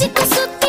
magical super